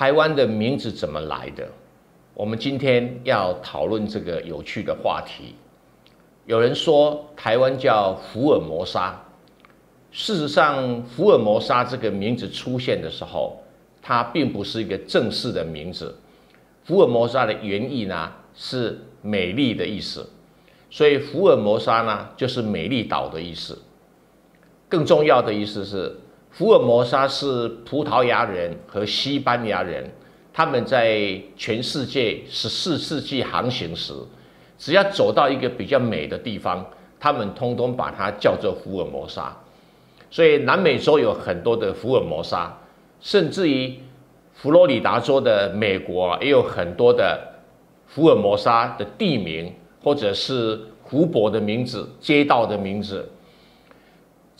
台湾的名字怎么来的？我们今天要讨论这个有趣的话题。有人说台湾叫福尔摩沙，事实上，福尔摩沙这个名字出现的时候，它并不是一个正式的名字。福尔摩沙的原意呢是美丽的意思，所以福尔摩沙呢就是美丽岛的意思。更重要的意思是。福尔摩沙是葡萄牙人和西班牙人，他们在全世界十四世纪航行时，只要走到一个比较美的地方，他们通通把它叫做福尔摩沙。所以南美洲有很多的福尔摩沙，甚至于佛罗里达州的美国也有很多的福尔摩沙的地名，或者是湖泊的名字、街道的名字。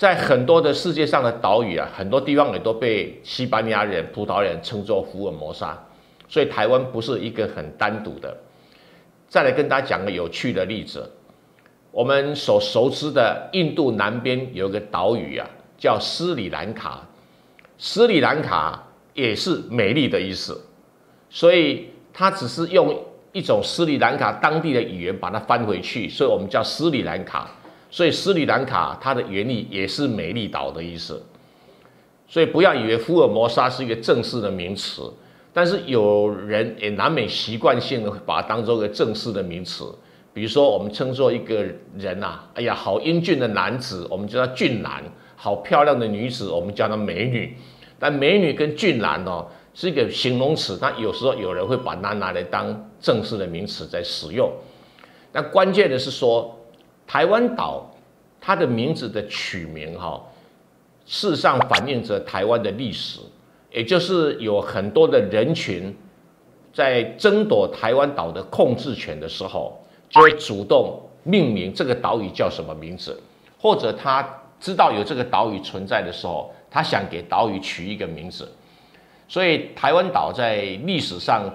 在很多的世界上的岛屿啊，很多地方也都被西班牙人、葡萄牙人称作福尔摩沙，所以台湾不是一个很单独的。再来跟大家讲个有趣的例子，我们所熟知的印度南边有个岛屿啊，叫斯里兰卡，斯里兰卡也是美丽的意思，所以它只是用一种斯里兰卡当地的语言把它翻回去，所以我们叫斯里兰卡。所以斯里兰卡它的原意也是美丽岛的意思，所以不要以为福尔摩沙是一个正式的名词，但是有人也难免习惯性的把它当做一个正式的名词，比如说我们称作一个人呐，哎呀，好英俊的男子，我们叫他俊男；好漂亮的女子，我们叫她美女。但美女跟俊男哦是一个形容词，但有时候有人会把它拿来当正式的名词在使用。但关键的是说。台湾岛，它的名字的取名哈，事实上反映着台湾的历史，也就是有很多的人群在争夺台湾岛的控制权的时候，就会主动命名这个岛屿叫什么名字，或者他知道有这个岛屿存在的时候，他想给岛屿取一个名字。所以台湾岛在历史上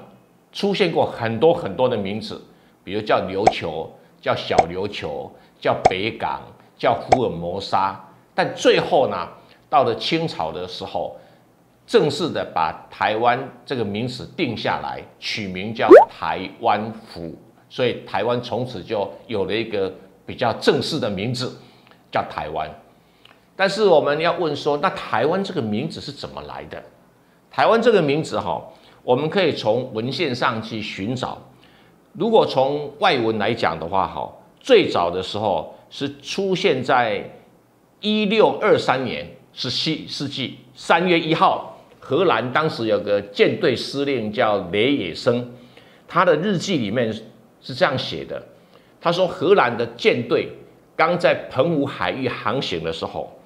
出现过很多很多的名字，比如叫琉球，叫小琉球。叫北港，叫福尔摩沙，但最后呢，到了清朝的时候，正式的把台湾这个名词定下来，取名叫台湾府，所以台湾从此就有了一个比较正式的名字，叫台湾。但是我们要问说，那台湾这个名字是怎么来的？台湾这个名字哈，我们可以从文献上去寻找。如果从外文来讲的话，哈。最早的时候是出现在一六二三年十七世纪三月一号，荷兰当时有个舰队司令叫雷野生，他的日记里面是这样写的：他说，荷兰的舰队刚在澎湖海域航行的时候，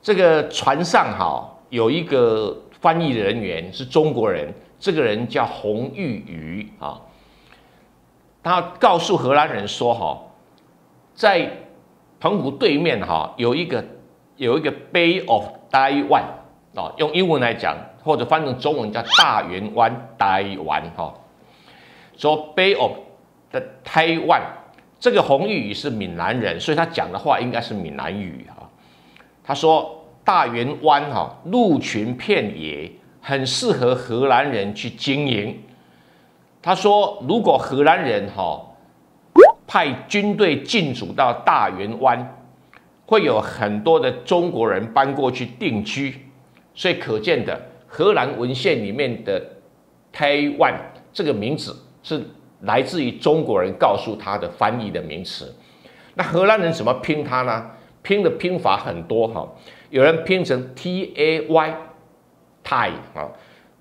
这个船上哈有一个翻译人员是中国人，这个人叫洪玉瑜啊，他告诉荷兰人说哈。在澎湖对面哈有一个有一个 Bay of Taiwan 啊，用英文来讲或者翻成中文叫大圆湾台湾哈。说 Bay of 的 Taiwan，这个红玉宇是闽南人，所以他讲的话应该是闽南语哈。他说大圆湾哈鹿群片野，很适合荷兰人去经营。他说如果荷兰人哈。派军队进驻到大圆湾，会有很多的中国人搬过去定居，所以可见的荷兰文献里面的台湾这个名字是来自于中国人告诉他的翻译的名词。那荷兰人怎么拼它呢？拼的拼法很多哈，有人拼成 T A Y，泰啊，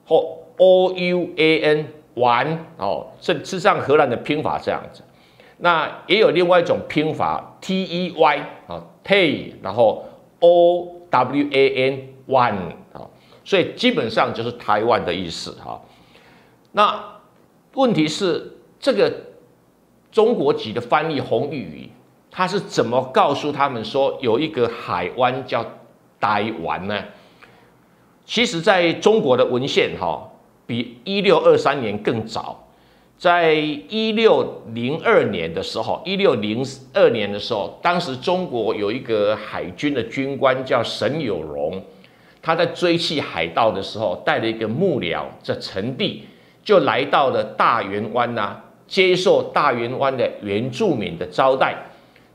或 O U A N 玩哦，这实际上荷兰的拼法这样子。那也有另外一种拼法，T E Y 啊，Tay，然后 O W A N One 啊，所以基本上就是台湾的意思哈。那问题是这个中国籍的翻译洪玉宇，他是怎么告诉他们说有一个海湾叫台湾呢？其实在中国的文献哈，比一六二三年更早。在一六零二年的时候，一六零二年的时候，当时中国有一个海军的军官叫沈有容，他在追击海盗的时候，带了一个幕僚，这陈帝就来到了大圆湾呐，接受大圆湾的原住民的招待。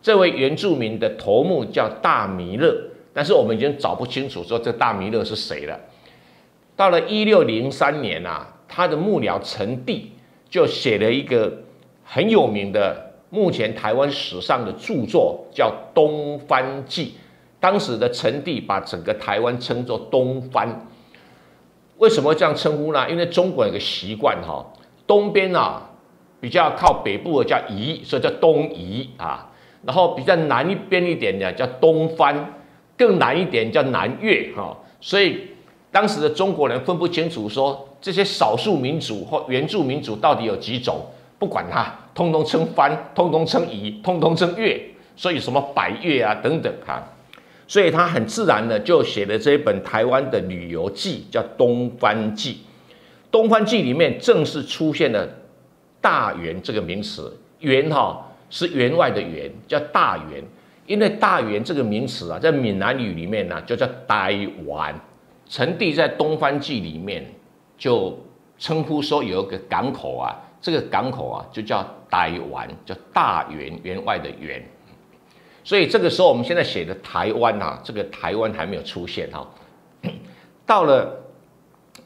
这位原住民的头目叫大弥勒，但是我们已经找不清楚说这大弥勒是谁了。到了一六零三年啊，他的幕僚陈帝就写了一个很有名的，目前台湾史上的著作，叫《东番记》。当时的陈帝把整个台湾称作东番，为什么这样称呼呢？因为中国有个习惯哈，东边啊比较靠北部的叫夷，所以叫东夷啊。然后比较南一边一点的叫东番，更南一点叫南越哈。所以当时的中国人分不清楚说这些少数民族或原住民族到底有几种，不管它，通通称番，通通称夷，通通称越。所以什么百越啊等等哈。所以他很自然的就写了这一本台湾的旅游记，叫《东番记》。《东番记》里面正式出现了“大员”这个名词，“员”哈是员外的“员”，叫大员。因为“大员”这个名词啊，在闽南语里面呢，就叫台湾。陈帝在《东方记》里面就称呼说有一个港口啊，这个港口啊就叫台湾，叫大员，员外的“员”。所以这个时候，我们现在写的台湾啊，这个台湾还没有出现哈。到了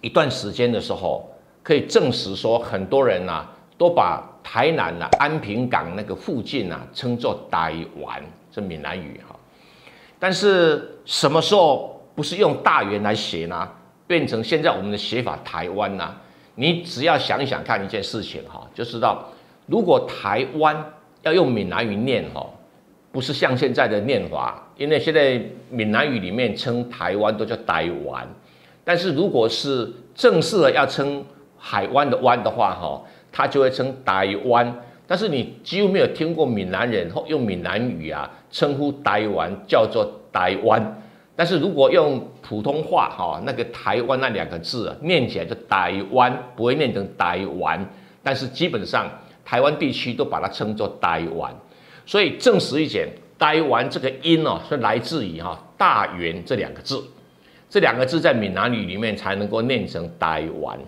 一段时间的时候，可以证实说，很多人呐都把台南啊安平港那个附近啊称作台湾，这闽南语哈。但是什么时候不是用大元来写呢？变成现在我们的写法台湾呢？你只要想一想看一件事情哈，就知道如果台湾要用闽南语念哈。不是像现在的念法，因为现在闽南语里面称台湾都叫台湾，但是如果是正式的要称海湾的湾的话，哈，它就会称台湾。但是你几乎没有听过闽南人用闽南语啊称呼台湾叫做台湾。但是如果用普通话哈，那个台湾那两个字啊，念起来就台湾，不会念成台湾。但是基本上台湾地区都把它称作台湾。所以证实一点，台湾这个音哦，是来自于哈大元这两个字，这两个字在闽南语里面才能够念成台湾。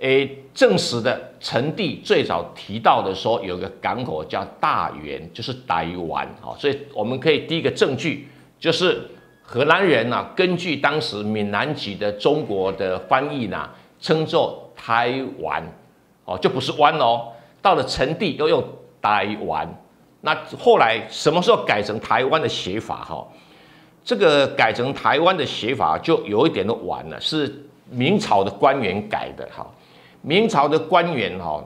诶，证实的陈帝最早提到的说有个港口叫大元，就是台湾啊。所以我们可以第一个证据就是荷兰人呐，根据当时闽南籍的中国的翻译呢，称作台湾哦，就不是湾哦。到了陈帝又用台湾。那后来什么时候改成台湾的写法？哈，这个改成台湾的写法就有一点的晚了，是明朝的官员改的。哈，明朝的官员哈，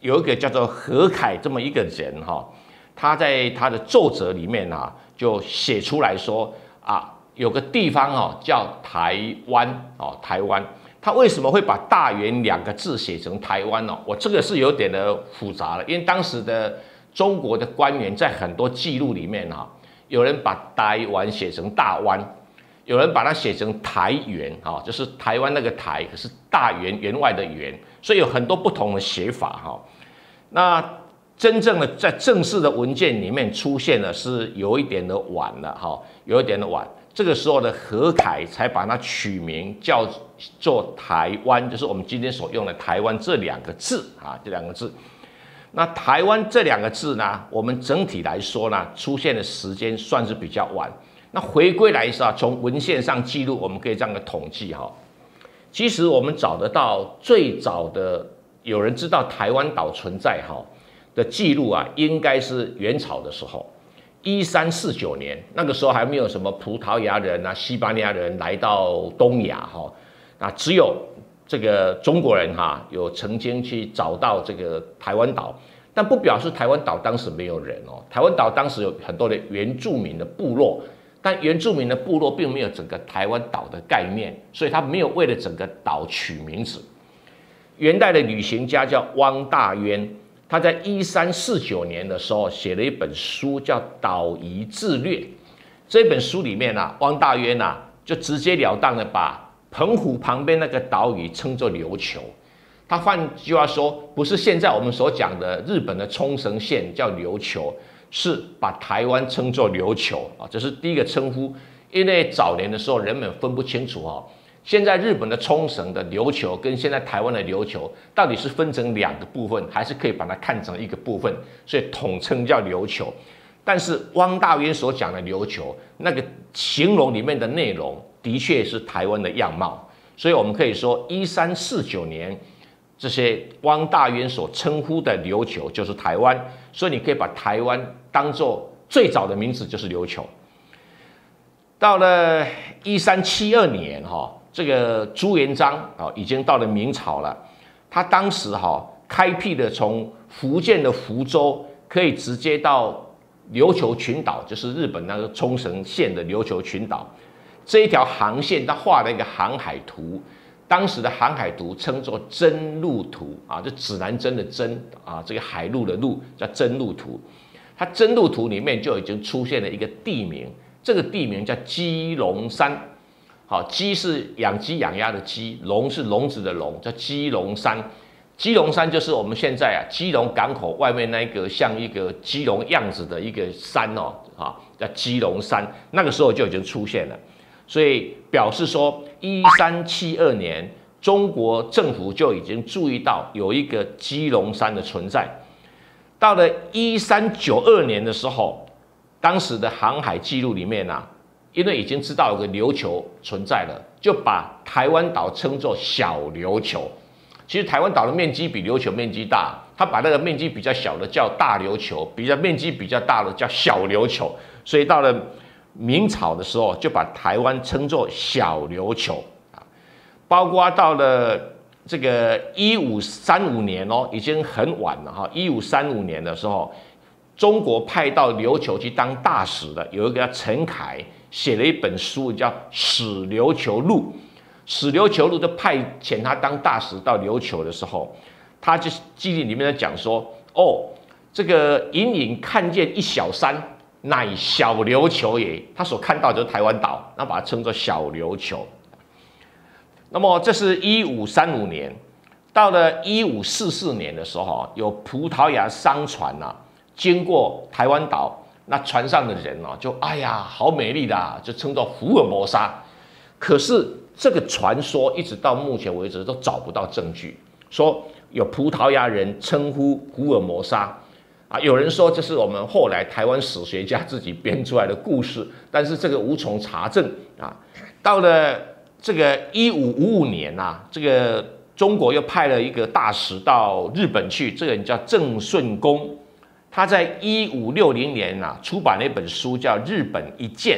有一个叫做何凯这么一个人哈，他在他的奏折里面啊，就写出来说啊，有个地方哦叫台湾哦，台湾，他为什么会把大元两个字写成台湾呢？我这个是有点的复杂了，因为当时的。中国的官员在很多记录里面哈，有人把台湾写成大湾，有人把它写成台元哈，就是台湾那个台，可是大元员外的元，所以有很多不同的写法哈。那真正的在正式的文件里面出现的是有一点的晚了哈，有一点的晚。这个时候的何凯才把它取名叫做台湾，就是我们今天所用的台湾这两个字啊，这两个字。那台湾这两个字呢？我们整体来说呢，出现的时间算是比较晚。那回归来说，从文献上记录，我们可以这样的统计哈。其实我们找得到最早的有人知道台湾岛存在哈的记录啊，应该是元朝的时候，一三四九年，那个时候还没有什么葡萄牙人啊、西班牙人来到东亚哈，那只有。这个中国人哈有曾经去找到这个台湾岛，但不表示台湾岛当时没有人哦。台湾岛当时有很多的原住民的部落，但原住民的部落并没有整个台湾岛的概念，所以他没有为了整个岛取名字。元代的旅行家叫汪大渊，他在一三四九年的时候写了一本书叫《岛夷自略》。这本书里面呢，汪大渊呐就直截了当的把。澎湖旁边那个岛屿称作琉球，他换句话说，不是现在我们所讲的日本的冲绳县叫琉球，是把台湾称作琉球啊，这是第一个称呼。因为早年的时候人们分不清楚哈，现在日本的冲绳的琉球跟现在台湾的琉球到底是分成两个部分，还是可以把它看成一个部分，所以统称叫琉球。但是汪大渊所讲的琉球那个形容里面的内容，的确是台湾的样貌，所以我们可以说一三四九年。这些汪大渊所称呼的琉球就是台湾，所以你可以把台湾当做最早的名字就是琉球。到了一三七二年，哈，这个朱元璋啊，已经到了明朝了。他当时哈开辟的从福建的福州可以直接到琉球群岛，就是日本那个冲绳县的琉球群岛这一条航线，他画了一个航海图。当时的航海图称作真路图啊，这指南针的针啊，这个海路的路叫真路图。它真路图里面就已经出现了一个地名，这个地名叫基隆山。好，鸡是养鸡养鸭的鸡，笼是笼子的笼，叫基隆山。基隆山就是我们现在啊，基隆港口外面那一个像一个基隆样子的一个山哦，啊，叫基隆山。那个时候就已经出现了。所以表示说，一三七二年，中国政府就已经注意到有一个基隆山的存在。到了一三九二年的时候，当时的航海记录里面啊，因为已经知道有个琉球存在了，就把台湾岛称作小琉球。其实台湾岛的面积比琉球面积大，他把那个面积比较小的叫大琉球，比较面积比较大的叫小琉球。所以到了。明朝的时候就把台湾称作小琉球啊，包括到了这个一五三五年哦，已经很晚了哈。一五三五年的时候，中国派到琉球去当大使的有一个叫陈凯，写了一本书叫《史琉球录》。《史琉球录》就派遣他当大使到琉球的时候，他就记录里面在讲说，哦，这个隐隐看见一小山。乃小琉球也，他所看到就是台湾岛，那把它称作小琉球。那么这是一五三五年，到了一五四四年的时候，有葡萄牙商船呐经过台湾岛，那船上的人哦就哎呀好美丽的，就称作福尔摩沙。可是这个传说一直到目前为止都找不到证据，说有葡萄牙人称呼福尔摩沙。啊，有人说这是我们后来台湾史学家自己编出来的故事，但是这个无从查证啊。到了这个一五五五年呐，这个中国又派了一个大使到日本去，这个人叫郑顺公，他在一五六零年呐出版了一本书叫《日本一见》，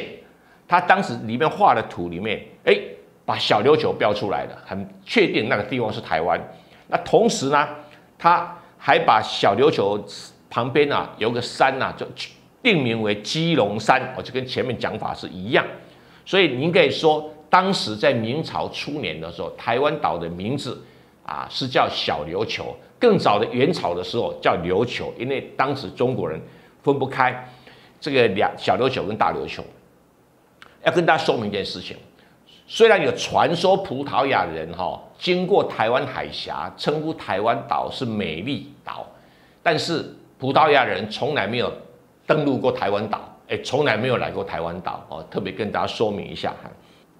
他当时里面画的图里面，哎，把小琉球标出来了，很确定那个地方是台湾。那同时呢，他还把小琉球。旁边啊有个山呐，就定名为基隆山，我，就跟前面讲法是一样。所以您可以说，当时在明朝初年的时候，台湾岛的名字啊是叫小琉球。更早的元朝的时候叫琉球，因为当时中国人分不开这个两小琉球跟大琉球。要跟大家说明一件事情，虽然有传说葡萄牙人哈经过台湾海峡，称呼台湾岛是美丽岛，但是。葡萄牙人从来没有登陆过台湾岛，哎，从来没有来过台湾岛哦。特别跟大家说明一下哈。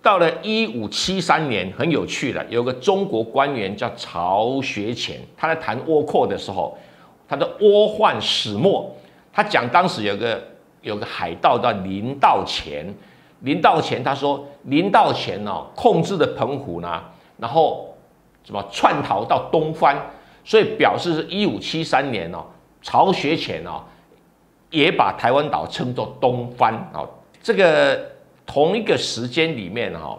到了一五七三年，很有趣的，有个中国官员叫曹学潜，他在谈倭寇的时候，他的倭患始末，他讲当时有个有个海盗叫林道乾，林道乾他说林道乾哦控制的澎湖呢，然后什么窜逃到东番，所以表示是一五七三年哦。曹学潜哦，也把台湾岛称作东番哦。这个同一个时间里面哈，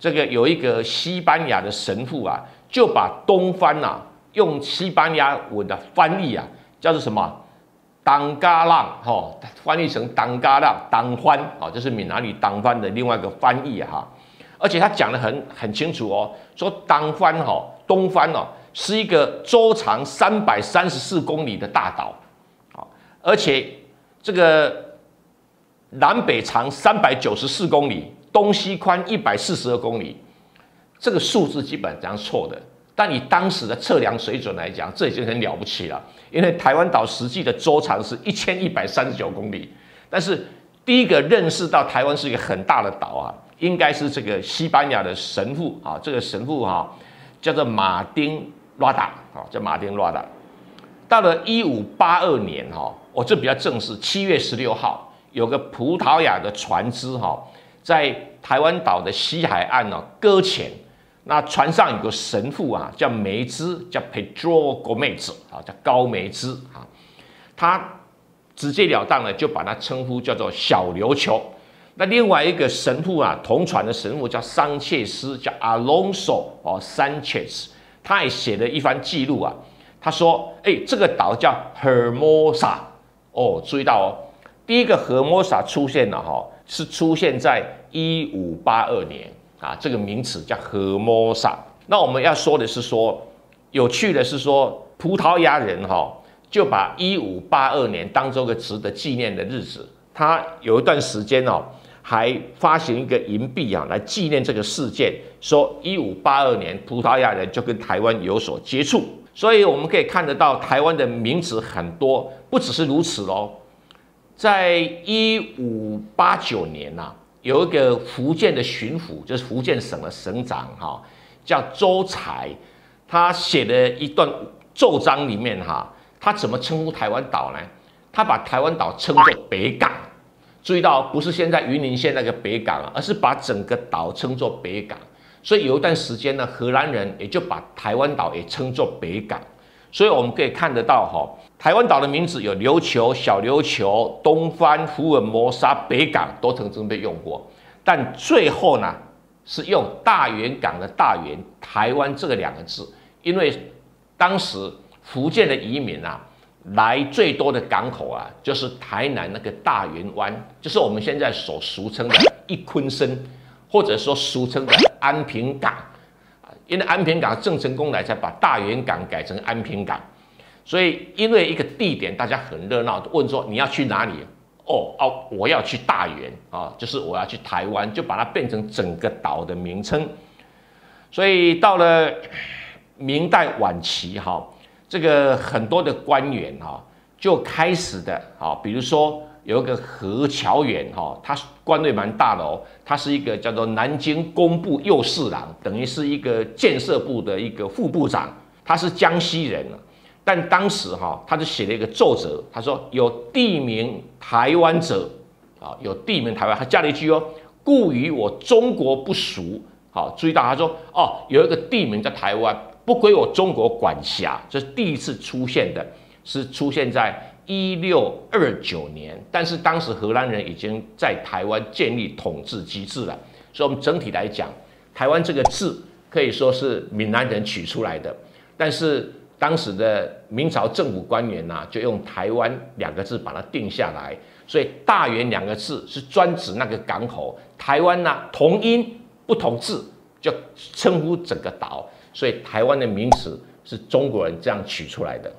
这个有一个西班牙的神父啊，就把东番呐用西班牙文的翻译啊，叫做什么当嘎浪哈，翻译成当嘎浪当番啊，这是闽南语当番的另外一个翻译哈。而且他讲的很很清楚哦，说当番哈东番哦。是一个周长三百三十四公里的大岛，啊，而且这个南北长三百九十四公里，东西宽一百四十二公里，这个数字基本上是错的。但以当时的测量水准来讲，这已经很了不起了。因为台湾岛实际的周长是一千一百三十九公里，但是第一个认识到台湾是一个很大的岛啊，应该是这个西班牙的神父啊，这个神父哈叫做马丁拉达啊，叫马丁拉达。到了一五八二年哈，我这比较正式，七月十六号有个葡萄牙的船只哈，在台湾岛的西海岸呢搁浅，那船上有个神父啊，叫梅兹，叫 Pedro Gomez 啊，叫高梅兹啊，他直截了当的就把他称呼叫做小琉球。那另外一个神父啊，同船的神父叫桑切斯，叫 Alonso 哦，Sanchez，他也写了一番记录啊。他说：“哎，这个岛叫 Hermosa 哦，注意到哦，第一个 Hermosa 出现了哈，是出现在一五八二年啊，这个名词叫 Hermosa。那我们要说的是说，有趣的是说，葡萄牙人哈就把一五八二年当做个值得纪念的日子，他有一段时间哦，还发行一个银币啊来纪念这个事件，说一五八二年葡萄牙人就跟台湾有所接触。”所以我们可以看得到，台湾的名词很多，不只是如此哦。在一五八九年呐，有一个福建的巡抚，就是福建省的省长哈，叫周才，他写了一段奏章里面哈，他怎么称呼台湾岛呢？他把台湾岛称作北港，注意到不是现在云林县那个北港，而是把整个岛称作北港。所以有一段时间呢，荷兰人也就把台湾岛也称作北港。所以我们可以看得到哈，台湾岛的名字有琉球、小琉球、东番、福尔摩沙、北港都曾经被用过，但最后呢是用大圆港的大圆台湾这两个字，因为当时福建的移民啊来最多的港口啊就是台南那个大圆湾，就是我们现在所俗称的一坤生。或者说俗称的安平港，因为安平港郑成功来才把大元港改成安平港，所以因为一个地点大家很热闹，问说你要去哪里？哦哦，我要去大元啊，就是我要去台湾，就把它变成整个岛的名称。所以到了明代晚期哈，这个很多的官员哈就开始的啊，比如说。有一个何乔远哈，他官位蛮大的哦，他是一个叫做南京工部右侍郎，等于是一个建设部的一个副部长，他是江西人但当时哈，他就写了一个奏折，他说有地名台湾者啊，有地名台湾，他加了一句哦，故于我中国不熟。好，注意到他说哦，有一个地名在台湾，不归我中国管辖，这是第一次出现的，是出现在。一六二九年，但是当时荷兰人已经在台湾建立统治机制了，所以我们整体来讲，台湾这个字可以说是闽南人取出来的，但是当时的明朝政府官员呐，就用台湾两个字把它定下来，所以大元两个字是专指那个港口，台湾呢同音不同字，就称呼整个岛，所以台湾的名词是中国人这样取出来的。